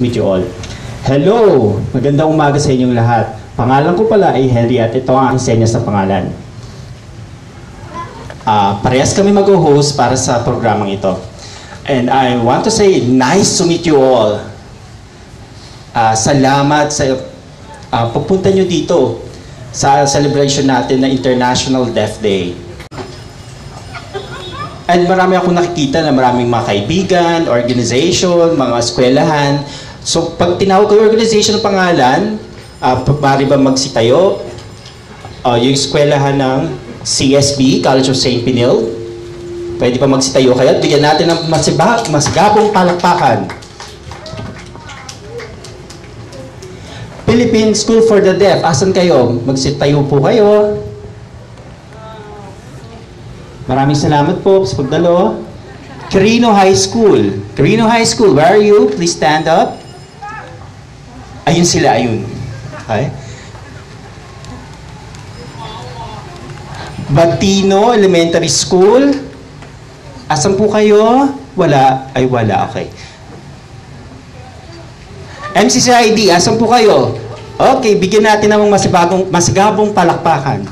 meet you all. Hello! Magandang umaga sa inyong lahat. Pangalan ko pala ay Henry at ito ang aking sa pangalan. Ah, parehas kami mag-host para sa programang ito. And I want to say, nice to meet you all. Ah, salamat sa ah, pagpunta nyo dito sa celebration natin na International Deaf Day. And marami akong nakikita na maraming mga kaibigan, organization, mga eskwelahan. So, pag tinawag ko yung organization ng pangalan, uh, pari ba magsitayo? Uh, yung eskwelahan ng CSB, College of St. Pinil. Pwede pa magsitayo kayo at bigyan natin ng masiba, masigabong palakpakan. Philippine School for the Deaf, asan kayo? Magsitayo po kayo. Maraming salamat po sa pagdalo. Carino High School. Carino High School, where are you? Please stand up. Ayun sila, ayun. Okay. Batino Elementary School. Asan po kayo? Wala. Ay, wala. Okay. MCCID, asan po kayo? Okay, bigyan natin ng masibagong, masigabong palakpakan.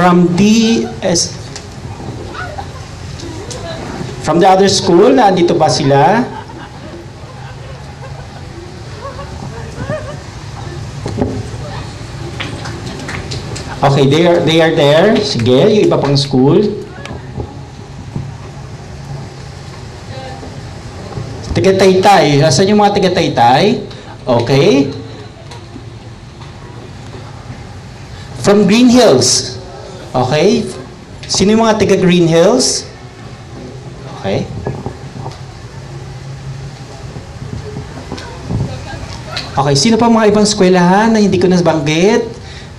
From DS From the other school, nandito ba sila? Okay, they are, they are there. Sige, yung iba pang school. Taga-taytay. Asan yung mga taga-taytay? Okay. From Green Hills. Okay? Sino yung mga taga Green Hills? Okay. Okay, sino pa mga ibang eskwelahan na hindi ko nabanggit?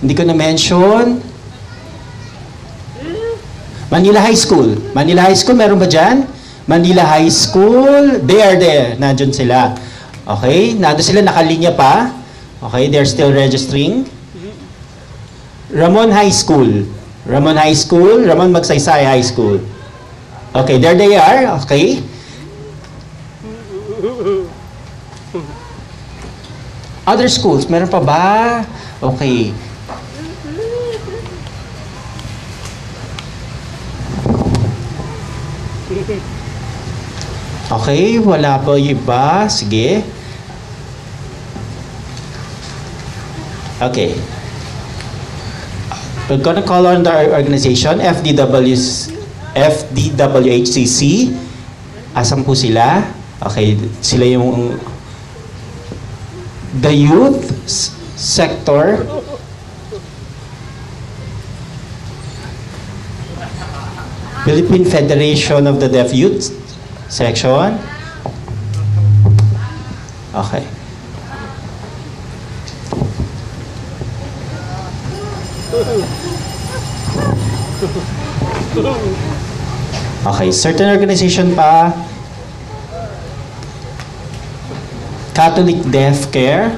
Hindi ko na-mention? Manila High School. Manila High School, meron ba dyan? Manila High School, they are there. Nandun sila. Okay? Nandun sila, nakalinya pa. Okay, they're still registering. Ramon High School. Ramon High School, Ramon Magsaysay High School. Okay, there they are. Okay. Other schools, meron pa ba? Okay. Okay, wala pa iba. Sige. Okay. We're gonna call on the organization, FDW, FDWHCC. Asan po sila? Okay, sila yung the youth sector. Philippine Federation of the Deaf Youth section. Okay. Okay, certain organization pa. Catholic Deaf Care.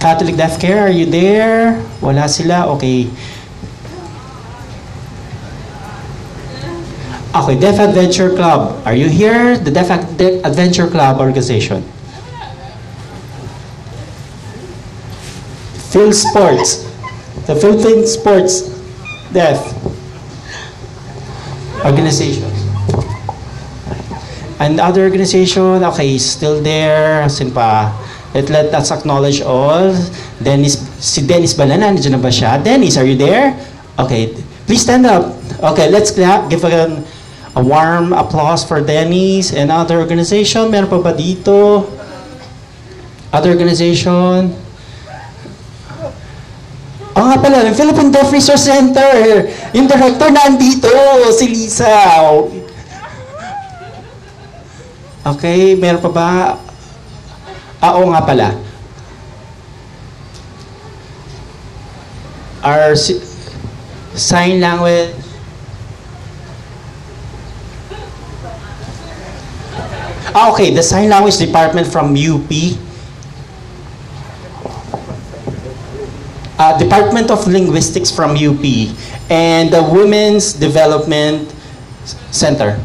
Catholic Deaf Care, are you there? Wala sila? Okay. Okay, Deaf Adventure Club. Are you here? The Deaf Ad- De- Adventure Club organization. Phil Sports. The Philippine Sports Deaf organization. And other organization, okay, still there. Sin pa? Let, let us acknowledge all. Dennis, si Dennis Banana, nandiyan na ba siya? Dennis, are you there? Okay, please stand up. Okay, let's clap. Give a, a warm applause for Dennis and other organization. Meron pa ba dito? Other organization? Oo nga pala, yung Philippine Deaf Resource Center. Yung director nandito, si Lisa. Okay, meron pa ba? Ah, oo nga pala. Our si- sign language. Ah, okay, the sign language department from UP. Uh, Department of Linguistics from UP, and the Women's Development Center.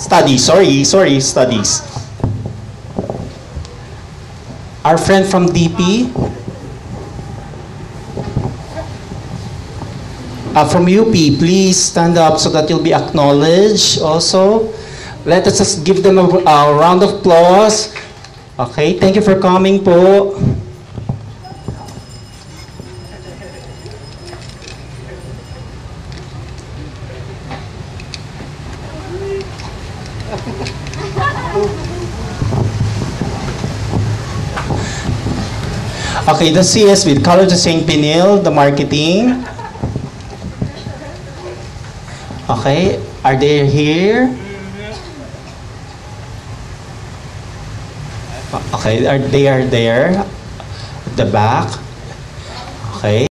Studies, sorry, sorry, studies. Our friend from DP, uh, from UP, please stand up so that you'll be acknowledged also. Let us just give them a, a round of applause. Okay, thank you for coming po. Okay, the CS with College of St. Pinil, the marketing. Okay, are they here? Okay, are they are there at the back? Okay.